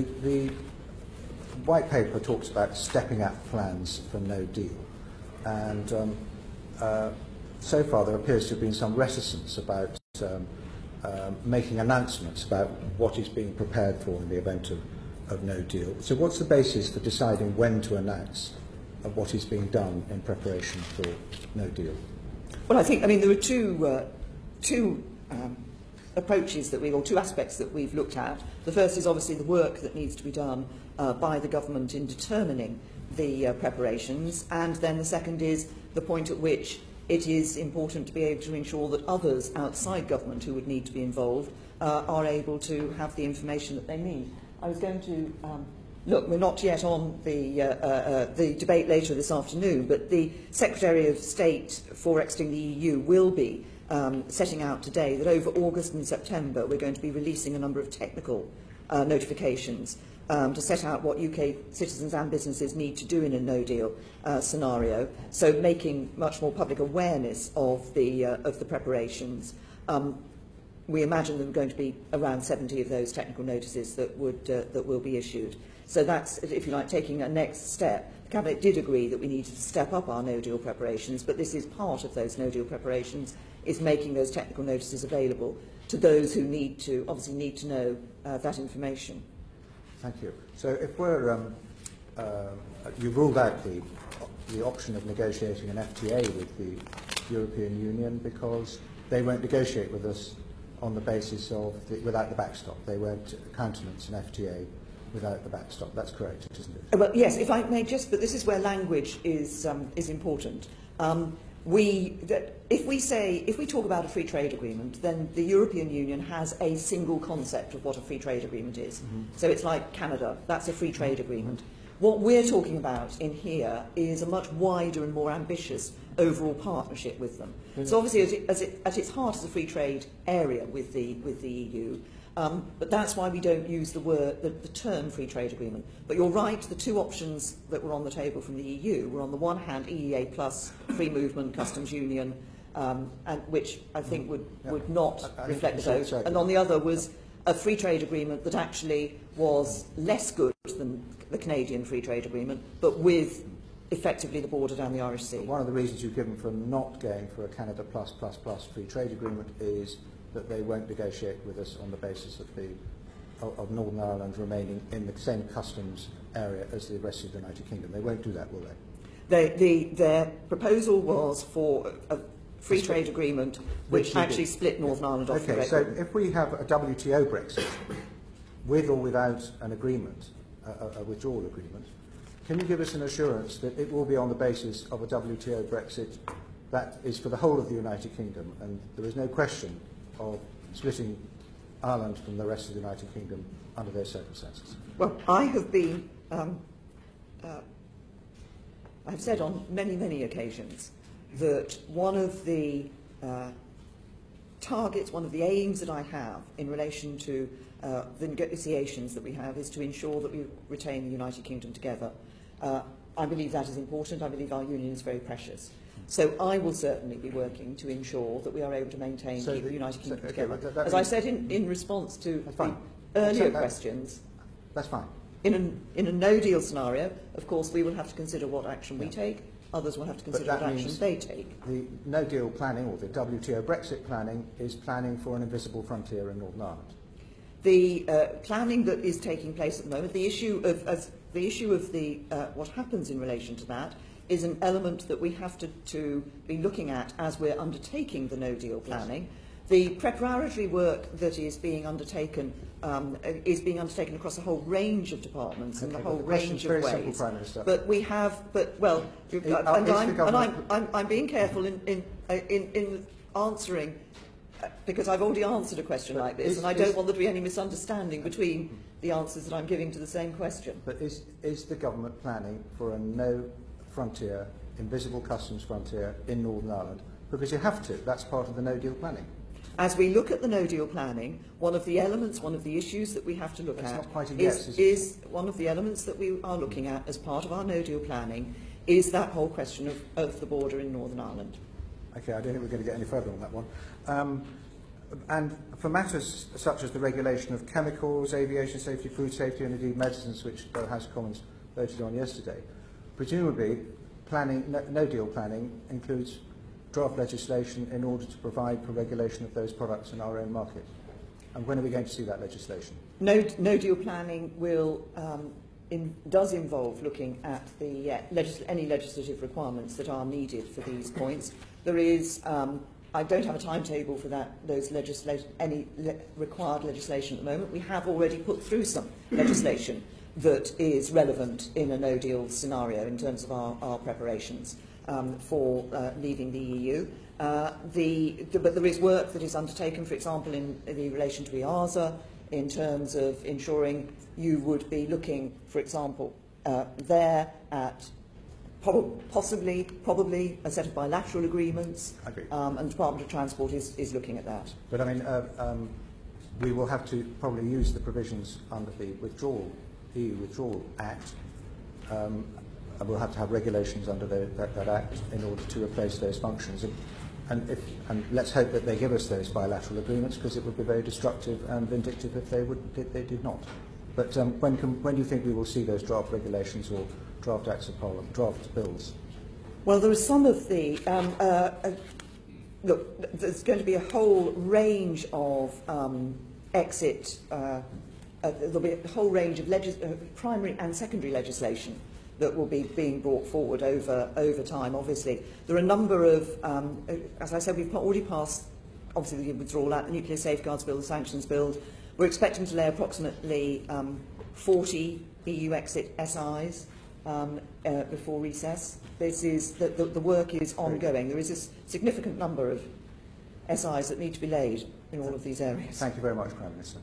The white paper talks about stepping up plans for no deal, and um, uh, so far there appears to have been some reticence about um, um, making announcements about what is being prepared for in the event of, of no deal. So what's the basis for deciding when to announce what is being done in preparation for no deal? Well, I think, I mean, there are two, uh, two um, approaches that we, or two aspects that we've looked at. The first is obviously the work that needs to be done uh, by the government in determining the uh, preparations, and then the second is the point at which it is important to be able to ensure that others outside government who would need to be involved uh, are able to have the information that they need. I was going to um, look, we're not yet on the, uh, uh, uh, the debate later this afternoon, but the Secretary of State for exiting the EU will be um, setting out today that over August and September we're going to be releasing a number of technical uh, notifications um, to set out what UK citizens and businesses need to do in a no-deal uh, scenario, so making much more public awareness of the, uh, of the preparations. Um, we imagine there are going to be around 70 of those technical notices that, would, uh, that will be issued. So that's, if you like, taking a next step. The Cabinet did agree that we needed to step up our no-deal preparations, but this is part of those no-deal preparations, is making those technical notices available to those who need to, obviously need to know uh, that information. Thank you. So if we're, um, uh, you've ruled out the, the option of negotiating an FTA with the European Union because they won't negotiate with us on the basis of the, without the backstop. They won't countenance an FTA without the backstop. That's correct, isn't it? Well, yes, if I may just, but this is where language is, um, is important. Um, we, that if we say, if we talk about a free trade agreement, then the European Union has a single concept of what a free trade agreement is. Mm -hmm. So it's like Canada, that's a free trade agreement. What we're talking about in here is a much wider and more ambitious overall partnership with them. Mm -hmm. So obviously, as it, as it, at its heart, is a free trade area with the, with the EU. Um, but that's why we don't use the, word, the, the term free trade agreement. But you're right, the two options that were on the table from the EU were on the one hand EEA plus free movement, customs union, um, and which I think would, yeah. would not I, I reflect the vote. And on the other was a free trade agreement that actually was less good than the Canadian free trade agreement, but with effectively the border down the Irish Sea. One of the reasons you've given for not going for a Canada plus plus plus free trade agreement is that they won't negotiate with us on the basis of, the, of, Northern Ireland remaining in the same customs area as the rest of the United Kingdom. They won't do that, will they? they the, their proposal was for a free trade agreement which, which actually split Northern Ireland off okay, so if we have a WTO Brexit, with or without an agreement, a, a withdrawal agreement, can you give us an assurance that it will be on the basis of a WTO Brexit that is for the whole of the United Kingdom and there is no question of splitting Ireland from the rest of the United Kingdom under those circumstances? Well, I have been, um, uh, I've said on many, many occasions that one of the uh, targets, one of the aims that I have in relation to uh, the negotiations that we have is to ensure that we retain the United Kingdom together. Uh, I believe that is important. I believe our union is very precious. So I will certainly be working to ensure that we are able to maintain so keep the, the United Kingdom so, okay, together. That, that As I said in, in response to the earlier that, questions, that's fine. In, an, in a no-deal scenario, of course, we will have to consider what action yeah. we take. Others will have to consider what action they take. The no-deal planning, or the WTO Brexit planning, is planning for an invisible frontier in Northern Ireland. The uh, planning that is taking place at the moment, the issue of, as, the issue of the, uh, what happens in relation to that is an element that we have to, to be looking at as we're undertaking the no-deal planning. Yes. The preparatory work that is being undertaken um, is being undertaken across a whole range of departments okay, and a whole range of ways. Simple, but we have, but well, it, uh, and, I'm, and I'm, I'm, I'm being careful in, in, uh, in, in answering uh, because I've already answered a question but like this, is, and I don't want there to be any misunderstanding between the answers that I'm giving to the same question. But is, is the government planning for a no frontier, invisible customs frontier in Northern Ireland, because you have to. That's part of the no deal planning. As we look at the no deal planning, one of the elements, one of the issues that we have to look That's at is, yes, is, is one of the elements that we are looking at as part of our no deal planning is that whole question of, of the border in Northern Ireland. Okay, I don't think we're going to get any further on that one. Um, and for matters such as the regulation of chemicals, aviation safety, food safety, and indeed medicines, which the House of Commons voted on yesterday, presumably planning, no, no deal planning includes draft legislation in order to provide for regulation of those products in our own market. And when are we going to see that legislation? No, no deal planning will um, in, does involve looking at the uh, legis any legislative requirements that are needed for these points. There is, um, I don't have a timetable for that, those legisla any le required legislation at the moment. We have already put through some legislation that is relevant in a no deal scenario in terms of our, our preparations um, for uh, leaving the EU. Uh, the, the, but there is work that is undertaken, for example, in, in the relation to EASA, in terms of ensuring you would be looking, for example, uh, there at prob possibly, probably a set of bilateral agreements, I agree. um, and the Department of Transport is, is looking at that. But I mean, uh, um, we will have to probably use the provisions under the withdrawal, EU Withdrawal Act. Um, and we'll have to have regulations under the, that, that act in order to replace those functions. And, and, if, and let's hope that they give us those bilateral agreements because it would be very destructive and vindictive if they, would, they, they did not. But um, when, can, when do you think we will see those draft regulations or draft acts of parliament, draft bills? Well, there are some of the. Um, uh, uh, look, there's going to be a whole range of um, exit. Uh, uh, there'll be a whole range of legis- uh, primary and secondary legislation that will be being brought forward over over time. Obviously, there are a number of, um, uh, as I said, we've already passed. Obviously, the withdrawal act, the nuclear safeguards bill, the sanctions bill. We're expecting to lay approximately um, 40 EU exit SIs um, uh, before recess. This is the, the, the work is ongoing. There is a significant number of SIs that need to be laid in all of these areas. Thank you very much, Prime Minister.